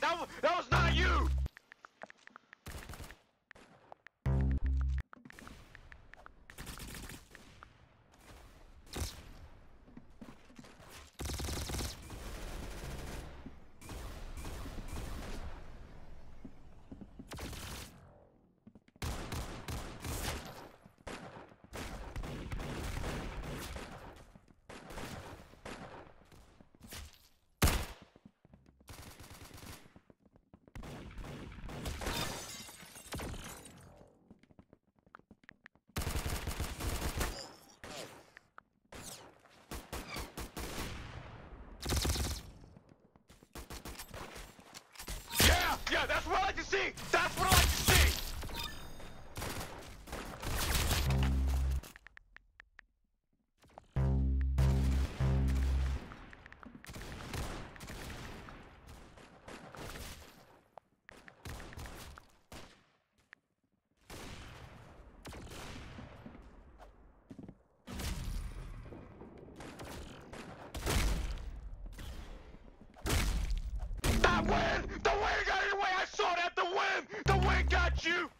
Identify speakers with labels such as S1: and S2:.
S1: That, that was not you! Yeah, that's what I like to see! That's what I like to see! Win! That! The win! Got you!